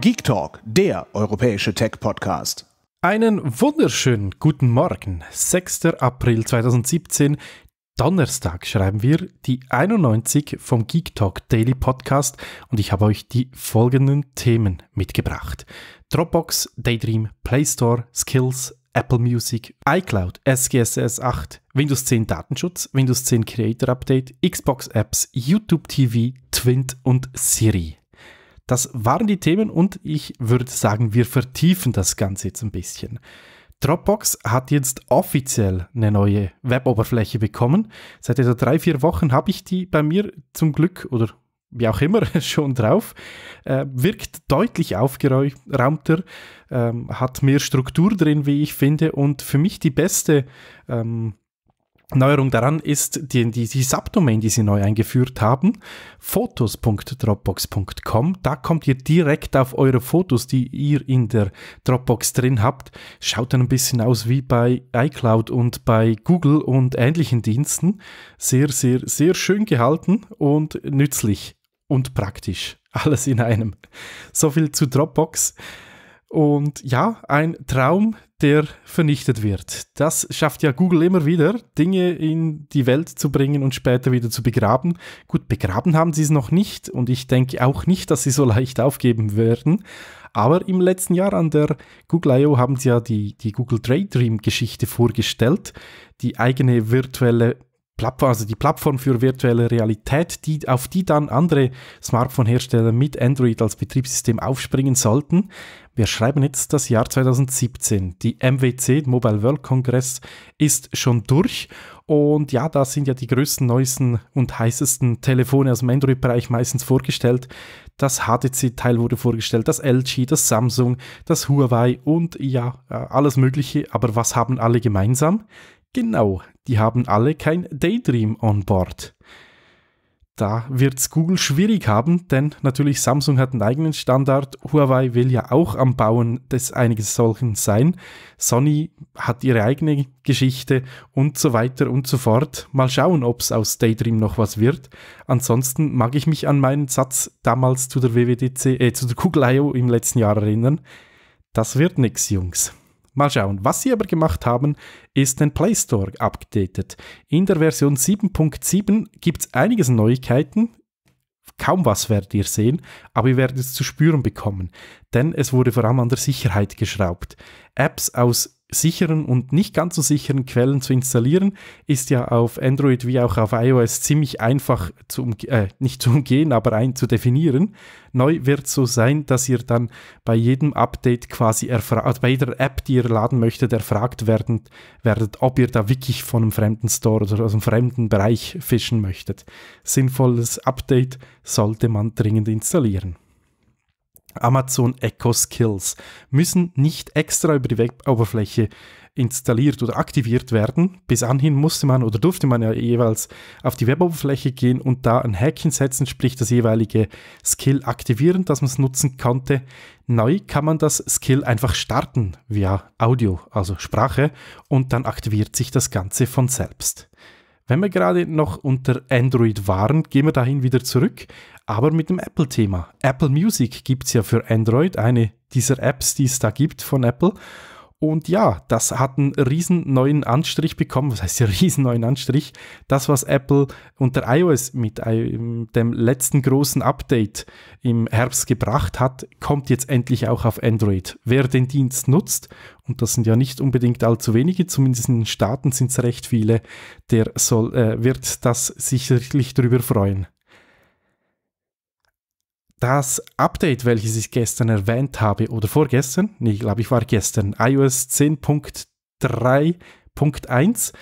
Geek Talk, der europäische Tech-Podcast. Einen wunderschönen guten Morgen. 6. April 2017, Donnerstag schreiben wir die 91 vom Geek Talk Daily Podcast und ich habe euch die folgenden Themen mitgebracht. Dropbox, Daydream, Play Store, Skills, Apple Music, iCloud, SGSS 8, Windows 10 Datenschutz, Windows 10 Creator Update, Xbox Apps, YouTube TV, Twint und Siri. Das waren die Themen und ich würde sagen, wir vertiefen das Ganze jetzt ein bisschen. Dropbox hat jetzt offiziell eine neue Weboberfläche bekommen. Seit etwa drei, vier Wochen habe ich die bei mir zum Glück oder wie auch immer schon drauf. Äh, wirkt deutlich aufgeräumter, ähm, hat mehr Struktur drin, wie ich finde. Und für mich die beste ähm, Neuerung daran ist die, die, die Subdomain, die sie neu eingeführt haben, fotos.dropbox.com. Da kommt ihr direkt auf eure Fotos, die ihr in der Dropbox drin habt. Schaut dann ein bisschen aus wie bei iCloud und bei Google und ähnlichen Diensten. Sehr, sehr, sehr schön gehalten und nützlich und praktisch. Alles in einem. So viel zu Dropbox. Und ja, ein Traum, der vernichtet wird. Das schafft ja Google immer wieder, Dinge in die Welt zu bringen und später wieder zu begraben. Gut, begraben haben sie es noch nicht und ich denke auch nicht, dass sie so leicht aufgeben werden. Aber im letzten Jahr an der Google I.O. haben sie ja die, die Google Daydream Geschichte vorgestellt, die eigene virtuelle Plattform, also die Plattform für virtuelle Realität, die, auf die dann andere Smartphone-Hersteller mit Android als Betriebssystem aufspringen sollten. Wir schreiben jetzt das Jahr 2017. Die MWC, Mobile World Congress, ist schon durch. Und ja, da sind ja die größten, neuesten und heißesten Telefone aus dem Android-Bereich meistens vorgestellt. Das HTC-Teil wurde vorgestellt, das LG, das Samsung, das Huawei und ja, äh, alles Mögliche. Aber was haben alle gemeinsam? Genau, die haben alle kein Daydream on board. Da wird es Google schwierig haben, denn natürlich Samsung hat einen eigenen Standard, Huawei will ja auch am Bauen des einiges solchen sein, Sony hat ihre eigene Geschichte und so weiter und so fort. Mal schauen, ob es aus Daydream noch was wird. Ansonsten mag ich mich an meinen Satz damals zu der WWDC, äh, zu der Google I.O. im letzten Jahr erinnern. Das wird nix, Jungs. Mal schauen. Was sie aber gemacht haben, ist den Play Store updated. In der Version 7.7 gibt es einiges Neuigkeiten. Kaum was werdet ihr sehen, aber ihr werdet es zu spüren bekommen, denn es wurde vor allem an der Sicherheit geschraubt. Apps aus sicheren und nicht ganz so sicheren Quellen zu installieren, ist ja auf Android wie auch auf iOS ziemlich einfach zu äh, nicht zu umgehen, aber ein zu definieren. Neu wird so sein, dass ihr dann bei jedem Update quasi erfragt, also bei jeder App, die ihr laden möchtet, erfragt werden, werdet, ob ihr da wirklich von einem fremden Store oder aus einem fremden Bereich fischen möchtet. Sinnvolles Update sollte man dringend installieren. Amazon Echo Skills müssen nicht extra über die Web-Oberfläche installiert oder aktiviert werden. Bis anhin musste man oder durfte man ja jeweils auf die Web-Oberfläche gehen und da ein Häkchen setzen, sprich das jeweilige Skill aktivieren, dass man es nutzen konnte. Neu kann man das Skill einfach starten via Audio, also Sprache, und dann aktiviert sich das Ganze von selbst. Wenn wir gerade noch unter Android waren, gehen wir dahin wieder zurück, aber mit dem Apple-Thema. Apple Music gibt es ja für Android, eine dieser Apps, die es da gibt von Apple. Und ja, das hat einen riesen neuen Anstrich bekommen. Was heißt riesen neuen Anstrich? Das, was Apple unter iOS mit dem letzten großen Update im Herbst gebracht hat, kommt jetzt endlich auch auf Android. Wer den Dienst nutzt, und das sind ja nicht unbedingt allzu wenige, zumindest in den Staaten sind es recht viele, der soll, äh, wird das sicherlich darüber freuen. Das Update, welches ich gestern erwähnt habe, oder vorgestern, nee, ich glaube, ich war gestern, iOS 10.3.1,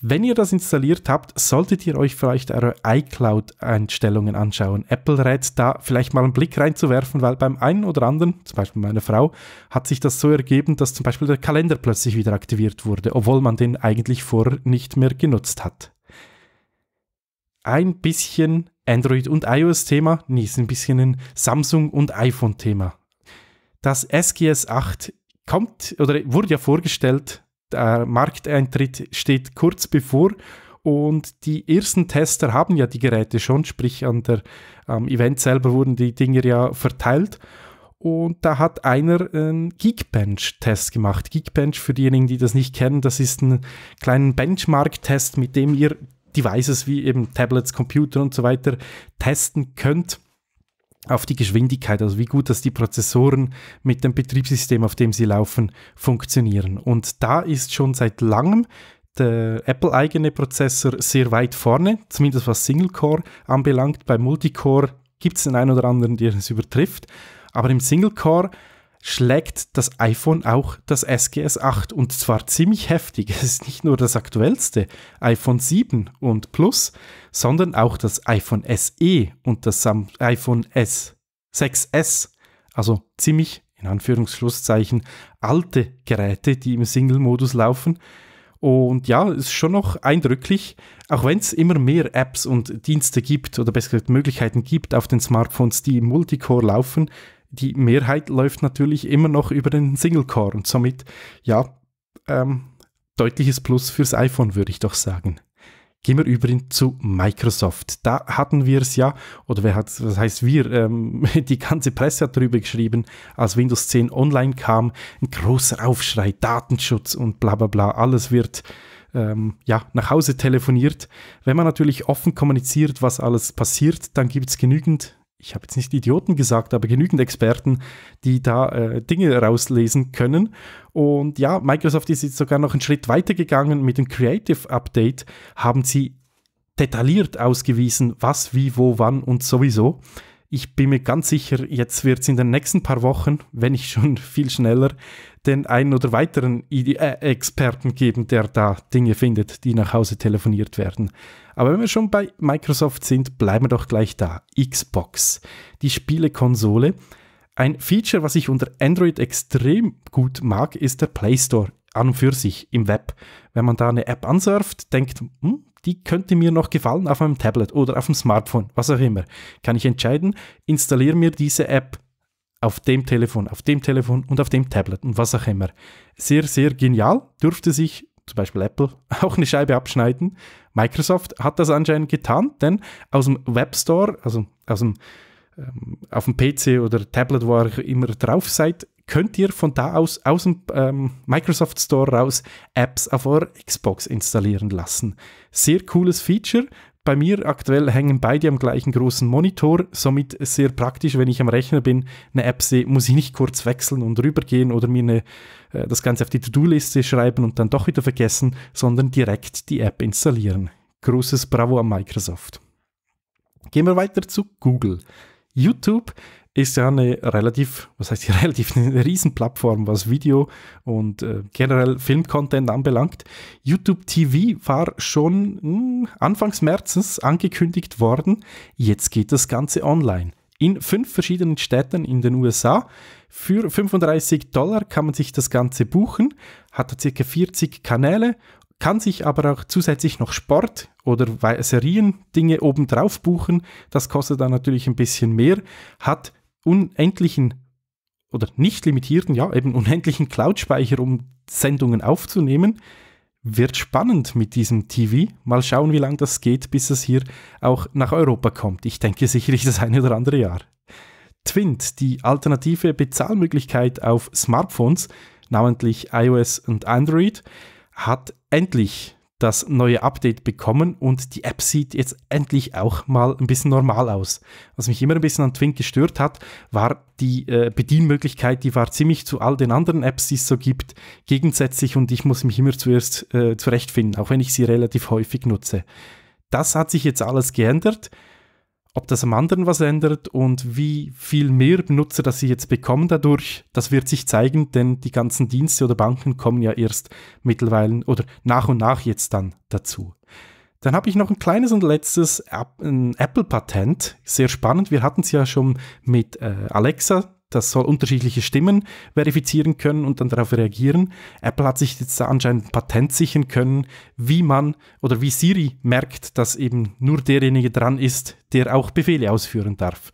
wenn ihr das installiert habt, solltet ihr euch vielleicht eure iCloud-Einstellungen anschauen. Apple rät da vielleicht mal einen Blick reinzuwerfen, weil beim einen oder anderen, zum Beispiel meiner Frau, hat sich das so ergeben, dass zum Beispiel der Kalender plötzlich wieder aktiviert wurde, obwohl man den eigentlich vorher nicht mehr genutzt hat. Ein bisschen Android- und iOS-Thema, nee, ist ein bisschen ein Samsung- und iPhone-Thema. Das SGS 8 kommt oder wurde ja vorgestellt, der Markteintritt steht kurz bevor und die ersten Tester haben ja die Geräte schon, sprich an der am Event selber wurden die Dinge ja verteilt und da hat einer einen Geekbench-Test gemacht. Geekbench, für diejenigen, die das nicht kennen, das ist ein kleiner Benchmark-Test, mit dem ihr Devices wie eben Tablets, Computer und so weiter testen könnt auf die Geschwindigkeit, also wie gut, dass die Prozessoren mit dem Betriebssystem, auf dem sie laufen, funktionieren. Und da ist schon seit langem der Apple-eigene Prozessor sehr weit vorne, zumindest was Single-Core anbelangt. Bei Multicore gibt es den einen oder anderen, der es übertrifft. Aber im Single-Core schlägt das iPhone auch das SGS 8 und zwar ziemlich heftig. Es ist nicht nur das aktuellste iPhone 7 und Plus, sondern auch das iPhone SE und das iPhone S 6S. Also ziemlich, in Anführungsschlusszeichen, alte Geräte, die im Single-Modus laufen. Und ja, ist schon noch eindrücklich, auch wenn es immer mehr Apps und Dienste gibt oder besser gesagt Möglichkeiten gibt auf den Smartphones, die im Multicore laufen, die Mehrheit läuft natürlich immer noch über den Single-Core und somit, ja, ähm, deutliches Plus fürs iPhone, würde ich doch sagen. Gehen wir über zu Microsoft. Da hatten wir es ja, oder wer hat, was heißt wir, ähm, die ganze Presse hat darüber geschrieben, als Windows 10 online kam, ein großer Aufschrei, Datenschutz und bla bla bla, alles wird ähm, ja, nach Hause telefoniert. Wenn man natürlich offen kommuniziert, was alles passiert, dann gibt es genügend ich habe jetzt nicht Idioten gesagt, aber genügend Experten, die da äh, Dinge rauslesen können. Und ja, Microsoft ist jetzt sogar noch einen Schritt weiter gegangen. Mit dem Creative Update haben sie detailliert ausgewiesen, was, wie, wo, wann und sowieso. Ich bin mir ganz sicher, jetzt wird es in den nächsten paar Wochen, wenn nicht schon viel schneller, den einen oder weiteren äh, Experten geben, der da Dinge findet, die nach Hause telefoniert werden. Aber wenn wir schon bei Microsoft sind, bleiben wir doch gleich da. Xbox, die Spielekonsole. Ein Feature, was ich unter Android extrem gut mag, ist der Play Store an und für sich im Web. Wenn man da eine App ansurft, denkt, hm, die könnte mir noch gefallen auf meinem Tablet oder auf dem Smartphone, was auch immer, kann ich entscheiden, installiere mir diese App auf dem Telefon, auf dem Telefon und auf dem Tablet und was auch immer. Sehr, sehr genial, dürfte sich zum Beispiel Apple auch eine Scheibe abschneiden. Microsoft hat das anscheinend getan, denn aus dem Web Store, also aus dem, ähm, auf dem PC oder Tablet, wo ihr immer drauf seid, könnt ihr von da aus, aus dem ähm, Microsoft Store raus, Apps auf eurer Xbox installieren lassen. Sehr cooles Feature, bei mir aktuell hängen beide am gleichen großen Monitor, somit sehr praktisch, wenn ich am Rechner bin, eine App sehe, muss ich nicht kurz wechseln und rübergehen oder mir eine, äh, das Ganze auf die To-Do-Liste schreiben und dann doch wieder vergessen, sondern direkt die App installieren. Großes Bravo an Microsoft. Gehen wir weiter zu Google. YouTube ist ja eine relativ, was heißt hier relativ, eine Riesenplattform, was Video und äh, generell Filmcontent anbelangt. YouTube TV war schon mh, hm, Anfangs Märzes angekündigt worden. Jetzt geht das Ganze online. In fünf verschiedenen Städten in den USA. Für 35 Dollar kann man sich das Ganze buchen, hat ca. 40 Kanäle kann sich aber auch zusätzlich noch Sport oder Serien Dinge obendrauf buchen. Das kostet dann natürlich ein bisschen mehr, hat unendlichen oder nicht limitierten, ja, eben unendlichen Cloud-Speicher, um Sendungen aufzunehmen. Wird spannend mit diesem TV. Mal schauen, wie lange das geht, bis es hier auch nach Europa kommt. Ich denke sicherlich das eine oder andere Jahr. Twint, die alternative Bezahlmöglichkeit auf Smartphones, namentlich iOS und Android, hat endlich das neue Update bekommen und die App sieht jetzt endlich auch mal ein bisschen normal aus. Was mich immer ein bisschen an Twink gestört hat, war die äh, Bedienmöglichkeit, die war ziemlich zu all den anderen Apps, die es so gibt, gegensätzlich und ich muss mich immer zuerst äh, zurechtfinden, auch wenn ich sie relativ häufig nutze. Das hat sich jetzt alles geändert. Ob das am anderen was ändert und wie viel mehr Benutzer das sie jetzt bekommen dadurch, das wird sich zeigen, denn die ganzen Dienste oder Banken kommen ja erst mittlerweile oder nach und nach jetzt dann dazu. Dann habe ich noch ein kleines und letztes Apple-Patent. Sehr spannend. Wir hatten es ja schon mit äh, Alexa das soll unterschiedliche Stimmen verifizieren können und dann darauf reagieren. Apple hat sich jetzt anscheinend ein Patent sichern können, wie man oder wie Siri merkt, dass eben nur derjenige dran ist, der auch Befehle ausführen darf.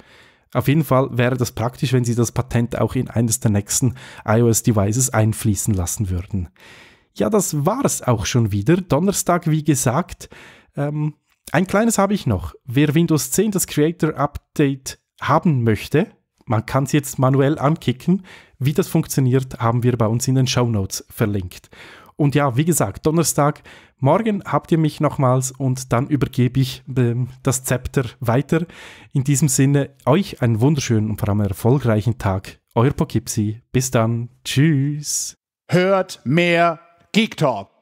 Auf jeden Fall wäre das praktisch, wenn Sie das Patent auch in eines der nächsten iOS-Devices einfließen lassen würden. Ja, das war es auch schon wieder. Donnerstag, wie gesagt. Ähm, ein kleines habe ich noch. Wer Windows 10 das Creator Update haben möchte, man kann es jetzt manuell ankicken. Wie das funktioniert, haben wir bei uns in den Show Notes verlinkt. Und ja, wie gesagt, Donnerstag, morgen habt ihr mich nochmals und dann übergebe ich äh, das Zepter weiter. In diesem Sinne, euch einen wunderschönen und vor allem erfolgreichen Tag. Euer Pokipsi. Bis dann. Tschüss. Hört mehr Geek Talk.